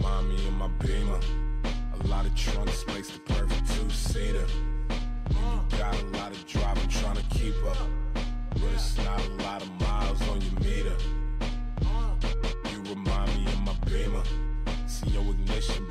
mommy in my beamer. A lot of trunk space, the perfect two-seater. You got a lot of driving, trying to keep up. But it's not a lot of miles on your meter. You remind me of my beamer. See your ignition,